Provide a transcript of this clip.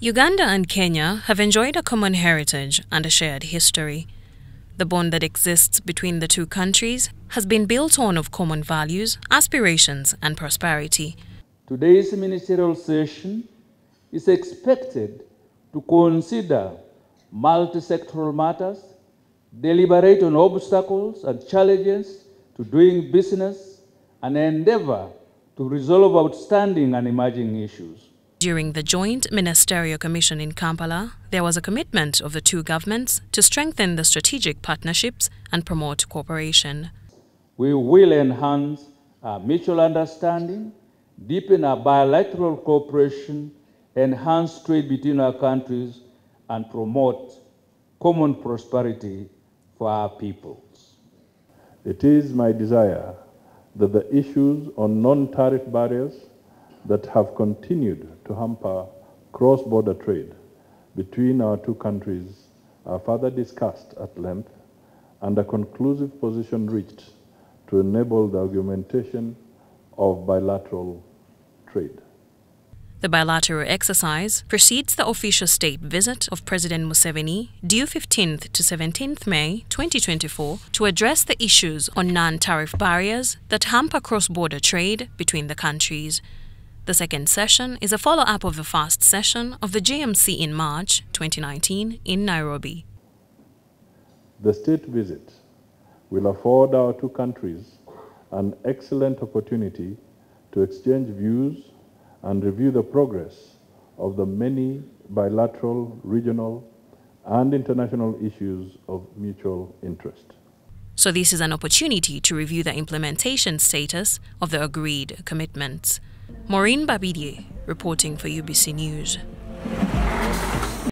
Uganda and Kenya have enjoyed a common heritage and a shared history. The bond that exists between the two countries has been built on of common values, aspirations, and prosperity. Today's ministerial session is expected to consider multi-sectoral matters, deliberate on obstacles and challenges to doing business, and endeavor to resolve outstanding and emerging issues. During the Joint Ministerial Commission in Kampala, there was a commitment of the two governments to strengthen the strategic partnerships and promote cooperation. We will enhance our mutual understanding, deepen our bilateral cooperation, enhance trade between our countries, and promote common prosperity for our peoples. It is my desire that the issues on non-tariff barriers that have continued to hamper cross-border trade between our two countries are further discussed at length and a conclusive position reached to enable the augmentation of bilateral trade. The bilateral exercise precedes the official state visit of President Museveni due 15th to 17th May 2024 to address the issues on non-tariff barriers that hamper cross-border trade between the countries. The second session is a follow up of the first session of the JMC in March 2019 in Nairobi. The state visit will afford our two countries an excellent opportunity to exchange views and review the progress of the many bilateral, regional, and international issues of mutual interest. So, this is an opportunity to review the implementation status of the agreed commitments. Maureen Babidie reporting for UBC News.